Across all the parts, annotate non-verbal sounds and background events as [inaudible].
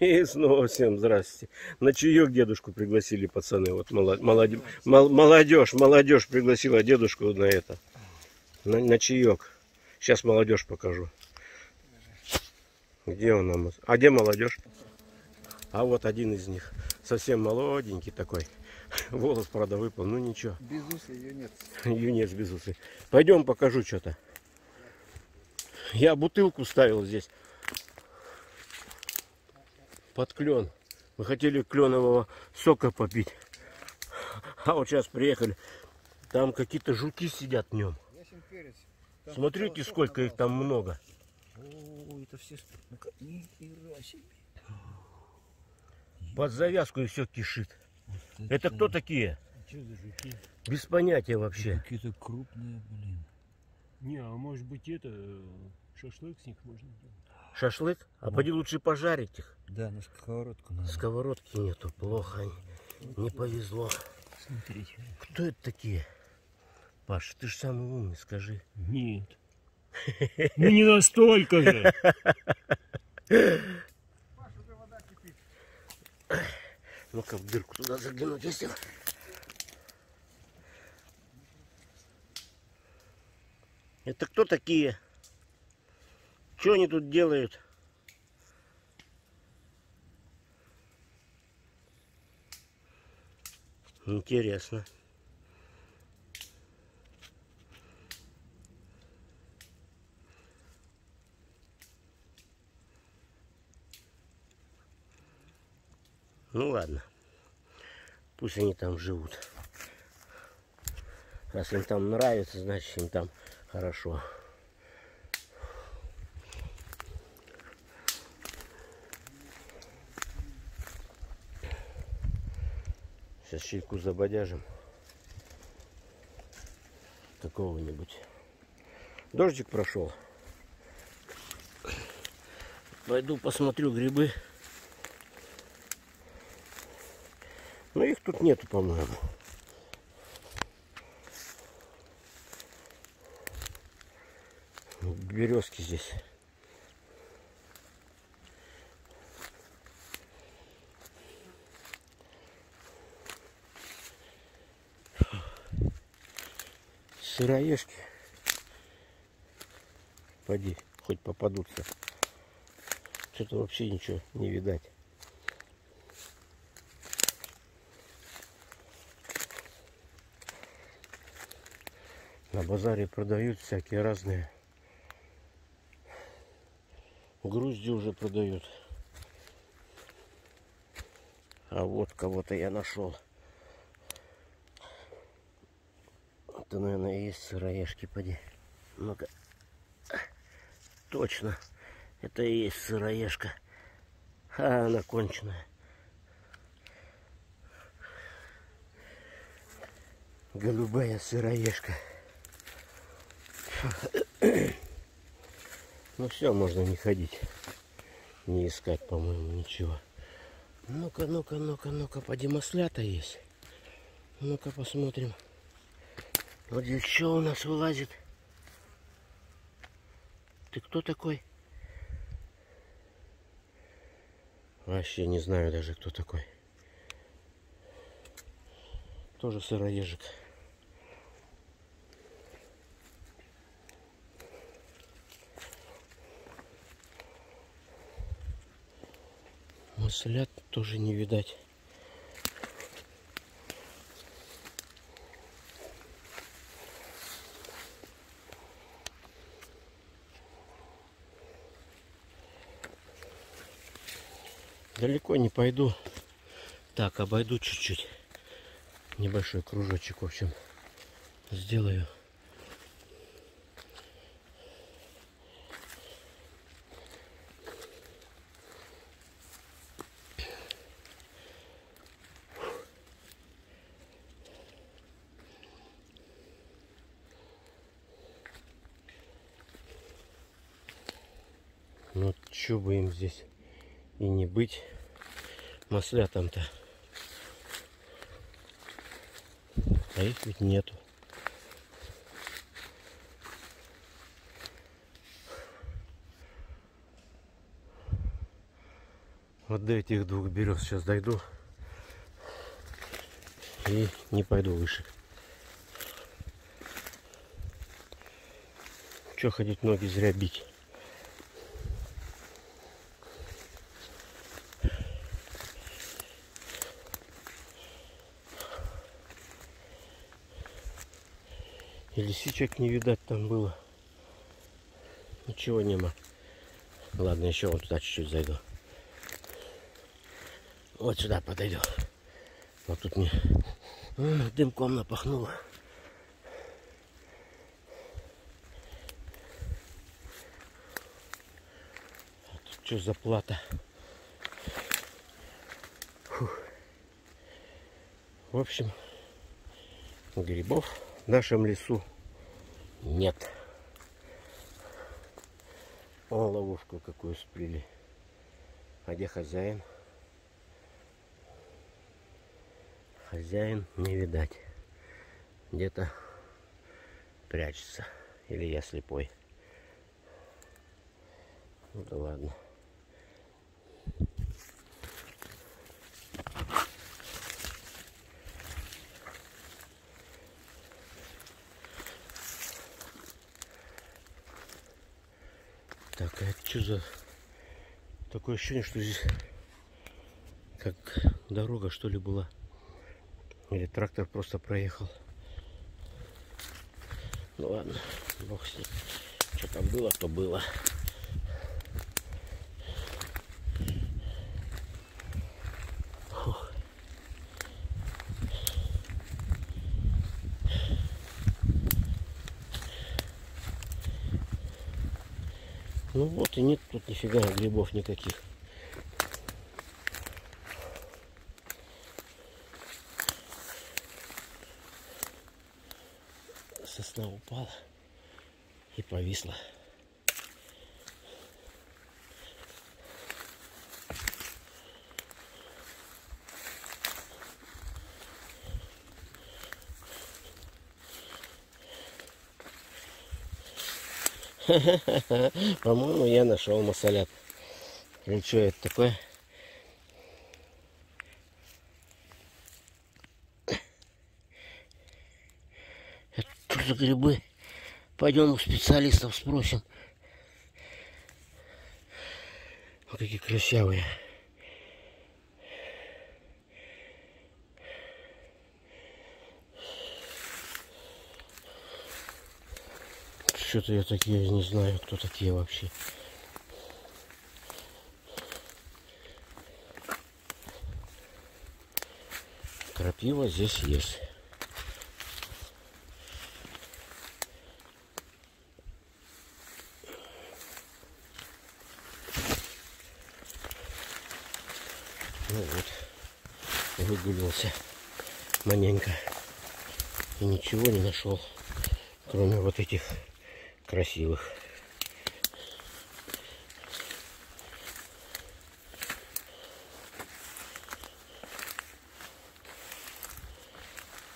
И снова всем здрасте. На чаек дедушку пригласили пацаны. Вот молодежь, молодежь, молодежь пригласила дедушку на это. На, на чаек. Сейчас молодежь покажу. Где он нам? А где молодежь? А вот один из них. Совсем молоденький такой. [laughs] Волос, правда, выпал. Ну ничего. Без усы юнец. [laughs] Юнец без усы. Пойдем покажу что-то. Я бутылку ставил здесь. Под клен. Мы хотели кленового сока попить. А вот сейчас приехали. Там какие-то жуки сидят в нем. Смотрите, сколько их там много. О, это все... Под завязку и все кишит. Это кто такие? Что за жуки? Без понятия вообще. Какие-то крупные, блин. Не, а может быть это э, шашлык с них можно делать? Шашлык? А поди лучше пожарить их. Да, на сковородку надо. Сковородки нету, плохо. Не повезло. Смотрите. Кто это такие? Паш, ты же самый умный, скажи. Нет. Ну не настолько же. Ну-ка в дырку туда заглянуть, если... Это кто такие? Что они тут делают? Интересно. Ну ладно. Пусть они там живут. Раз им там нравится, значит им там хорошо. Сейчас чайку забодяжим. Какого-нибудь. Дождик прошел. Пойду посмотрю грибы. Но их тут нету, по-моему. Березки здесь. Сыроежки. Пойди, хоть попадутся. Что-то вообще ничего не видать. На базаре продают всякие разные. Грузди уже продают. А вот кого-то я нашел. Это, наверное, есть сыроежки, поди. Ну-ка. Точно. Это и есть сыроежка. А, она конченая. Голубая сыроежка. Ну все, можно не ходить. Не искать, по-моему, ничего. Ну-ка, ну-ка, ну-ка, ну-ка, поди маслята есть. Ну-ка посмотрим. Здесь что у нас вылазит? Ты кто такой? Вообще не знаю даже, кто такой. Тоже сыроежик. Маслят тоже не видать. Далеко не пойду. Так, обойду чуть-чуть. Небольшой кружочек, в общем, сделаю. Ну, что бы им здесь и не быть маслятам-то. А их ведь нету. Вот до этих двух берез сейчас дойду. И не пойду выше. Че ходить ноги зря бить? Лисичек не видать там было. Ничего нема. Ладно, еще вот туда чуть-чуть зайду. Вот сюда подойду. Вот тут мне дымком напахнуло. А тут что за плата? Фух. В общем, грибов в нашем лесу нет. О, ловушку какую сплели. А где хозяин? Хозяин не видать. Где-то прячется. Или я слепой. Ну да ладно. Так, а это что за... Такое ощущение, что здесь как дорога что ли была. Или трактор просто проехал. Ну ладно, бог с ним. Что там было, то было. Ну вот и нет тут нифига грибов никаких. Сосна упала и повисла. [laughs] По-моему, я нашел масолят. Или что это такое? Это что за грибы? Пойдем у специалистов спросим. Вот какие красивые. Что-то я такие не знаю, кто такие вообще. Крапива здесь есть. Ну вот, выгулился маленько и ничего не нашел, кроме вот этих красивых.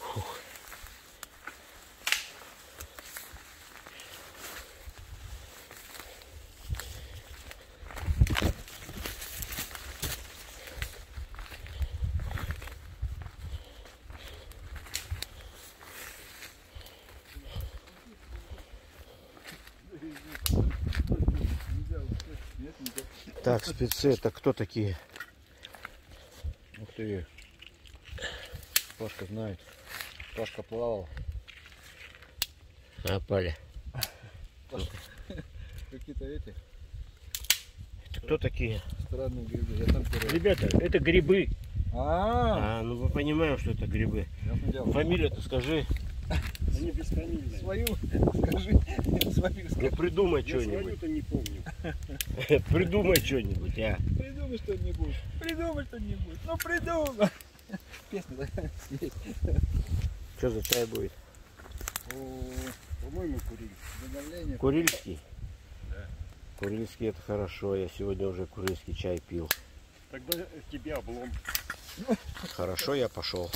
Фух. Так, спецы, это кто такие? Ух ты. Пашка знает. Пашка плавал. Напали. Какие-то эти Это кто такие? странные грибы. Я там первый. Ребята, это грибы. А, А, ну мы понимаем, что это грибы. Фамилию-то скажи. Они бесфамильные. Свою скажи. Свою Ну придумай Я что-нибудь. свою-то не помню. [laughs] Придумай что-нибудь, а. Придумай что-нибудь. Придумай что-нибудь. Ну придумай. Песня есть. Что за чай будет? По-моему. Добавление. Курильский? Да. Курильский это хорошо. Я сегодня уже курильский чай пил. Тогда тебе облом. Хорошо, я пошел.